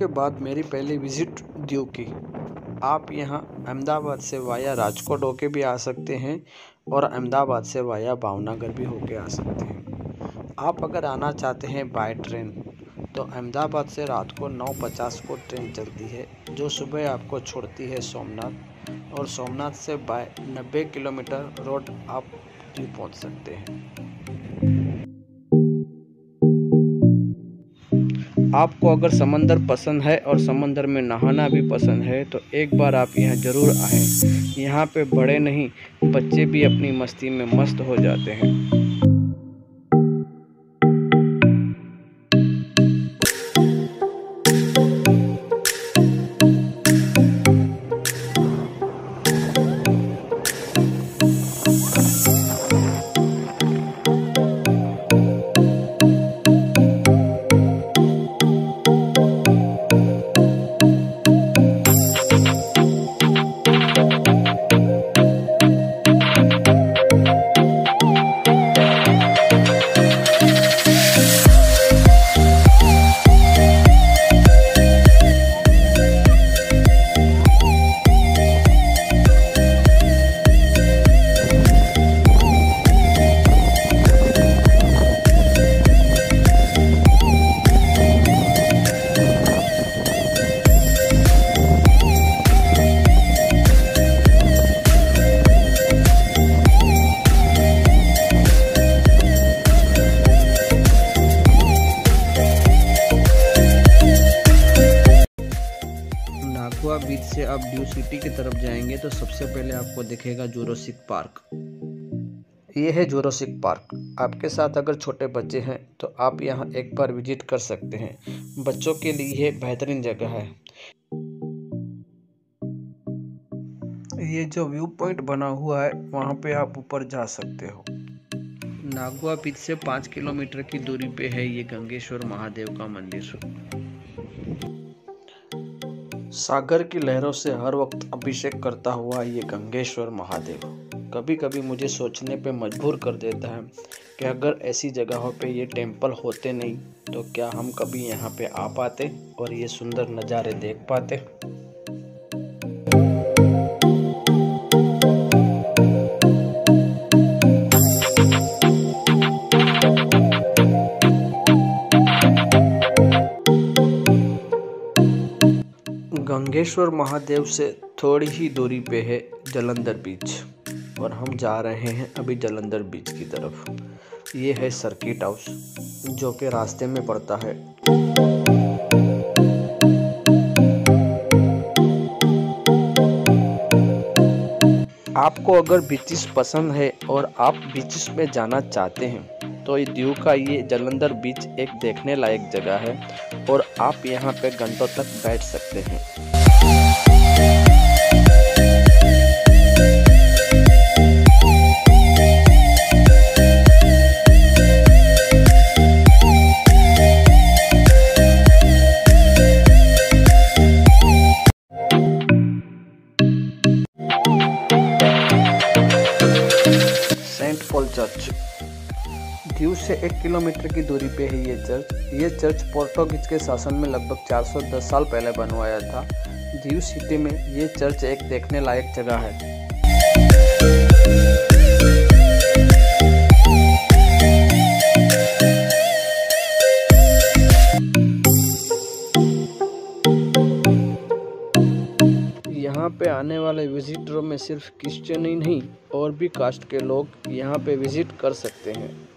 के बाद मेरी पहली विज़िट दीव की। आप यहाँ अहमदाबाद से वाया राजकोट होके भी आ सकते हैं और अहमदाबाद से वाया भावनगर भी होके आ सकते हैं। आप अगर आना चाहते हैं बाय ट्रेन तो अहमदाबाद से रात को नौ पचास को ट्रेन चलती है, जो सुबह आपको छोड़ती है सोमनाथ, और सोमनाथ से बाय नब्बे किलोमीटर रोड आप पहुँच सकते हैं। आपको अगर समंदर पसंद है और समंदर में नहाना भी पसंद है तो एक बार आप यहाँ ज़रूर आएँ। यहाँ पे बड़े नहीं, बच्चे भी अपनी मस्ती में मस्त हो जाते हैं। नागवा बीच से आप ड्यू सिटी की तरफ़ जाएँगे तो सबसे पहले आपको दिखेगा जोरोसिक पार्क ये है जोरोसिक पार्क आपके साथ अगर छोटे बच्चे हैं तो आप यहाँ एक बार विज़िट कर सकते हैं। बच्चों के लिए ये बेहतरीन जगह है। ये जो व्यू पॉइंट बना हुआ है, वहाँ पे आप ऊपर जा सकते हो। नागुआ बीच से पाँच किलोमीटर की दूरी पे है ये गंगेश्वर महादेव का मंदिर। सागर की लहरों से हर वक्त अभिषेक करता हुआ ये गंगेश्वर महादेव। कभी कभी मुझे सोचने पे मजबूर कर देता है कि अगर ऐसी जगहों पे ये टेंपल होते नहीं तो क्या हम कभी यहाँ पे आ पाते और ये सुंदर नज़ारे देख पाते? गंगेश्वर महादेव से थोड़ी ही दूरी पे है जलंधर बीच, और हम जा रहे हैं अभी जलंधर बीच की तरफ़। ये है सर्किट हाउस जो कि रास्ते में पड़ता है। आपको अगर बीचेस पसंद है और आप बीचेस में जाना चाहते हैं तो ये दीव का ये जलंधर बीच एक देखने लायक जगह है, और आप यहाँ पे घंटों तक बैठ सकते हैं। दीव से एक किलोमीटर की दूरी पे है ये चर्च। ये चर्च पोर्टुगीज के शासन में लगभग 410 साल पहले बनवाया था। दीव सिटी में ये चर्च एक देखने लायक जगह है। यहाँ पे आने वाले विजिटरों में सिर्फ़ क्रिश्चियन ही नहीं, और भी कास्ट के लोग यहाँ पे विज़िट कर सकते हैं।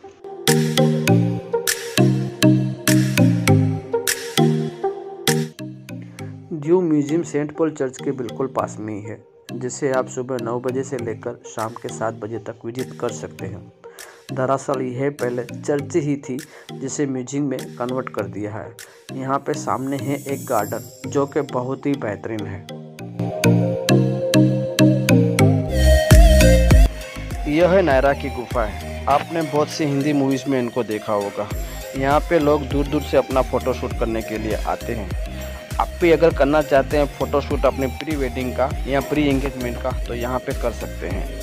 म्यूज़ियम सेंट पॉल चर्च के बिल्कुल पास में ही है, जिसे आप सुबह नौ बजे से लेकर शाम के सात बजे तक विज़िट कर सकते हैं। दरअसल यह पहले चर्च ही थी, जिसे म्यूज़ियम में कन्वर्ट कर दिया है। यहाँ पे सामने है एक गार्डन, जो कि बहुत ही बेहतरीन है। यह है नायरा की गुफा है। आपने बहुत सी हिंदी मूवीज़ में इनको देखा होगा। यहाँ पे लोग दूर दूर से अपना फ़ोटो शूट करने के लिए आते हैं। आप भी अगर करना चाहते हैं फ़ोटोशूट अपने प्री वेडिंग का या प्री एंगेजमेंट का तो यहाँ पे कर सकते हैं।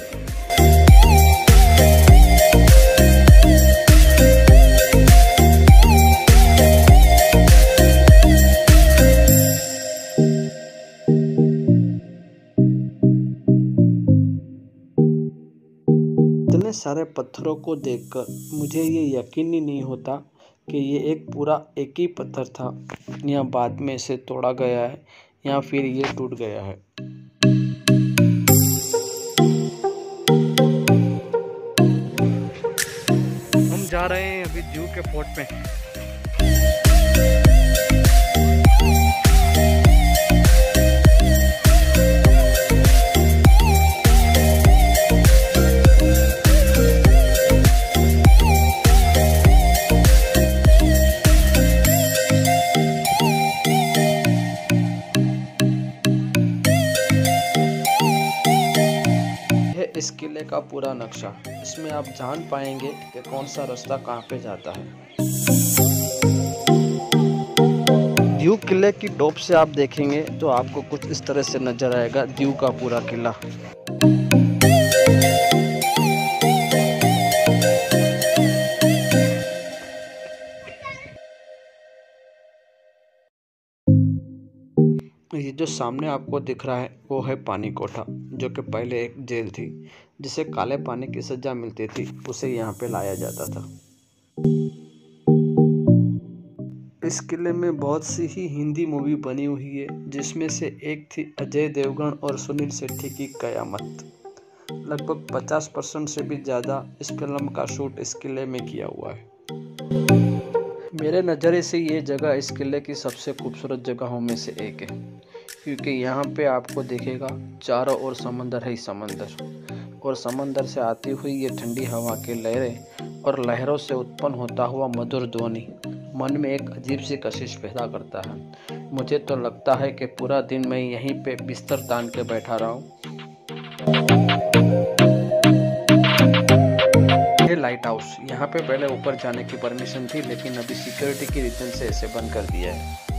इतने सारे पत्थरों को देखकर मुझे ये यकीन ही नहीं होता कि ये एक पूरा एक ही पत्थर था। या बाद में इसे तोड़ा गया है या फिर ये टूट गया है। हम जा रहे हैं अभी जू के फोर्ट में। इस किले का पूरा नक्शा। इसमें आप जान पाएँगे कि कौन सा रास्ता कहाँ पे जाता है। दीव किले की टॉप से आप देखेंगे तो आपको कुछ इस तरह से नज़र आएगा, दीव का पूरा किला। सामने आपको दिख रहा है, वो है पानी कोठा, जो कि पहले एक जेल थी, जिसे काले पानी की सज़ा मिलती थी, उसे यहाँ पे लाया जाता था। इस किले में बहुत सी ही हिंदी मूवी बनी हुई है, जिसमें से एक थी अजय देवगन और सुनील शेट्टी की कयामत। लगभग 50 परसेंट से भी ज़्यादा इस फ़िल्म का शूट इस किले में किया हुआ है। मेरे नज़रिए से ये जगह इस किले की सबसे खूबसूरत जगहों में से एक है। क्योंकि यहाँ पे आपको देखेगा चारों ओर समंदर है समंदर। और समंदर से आती हुई ये ठंडी हवा की लहरें और लहरों से उत्पन्न होता हुआ मधुर ध्वनि मन में एक अजीब सी कशिश पैदा करता है। मुझे तो लगता है कि पूरा दिन मैं यहीं पे बिस्तर तान के बैठा रहा हूँ। लाइट हाउस यहाँ पे पहले ऊपर जाने की परमिशन थी, लेकिन अभी सिक्योरिटी की रीजन से इसे बंद कर दिया है।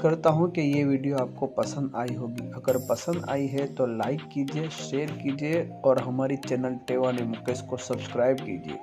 करता हूँ कि ये वीडियो आपको पसंद आई होगी। अगर पसंद आई है तो लाइक कीजिए शेयर कीजिए और हमारी चैनल टेवानी मुकेश को सब्सक्राइब कीजिए।